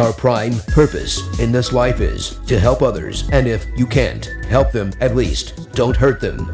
Our prime purpose in this life is to help others, and if you can't help them, at least don't hurt them.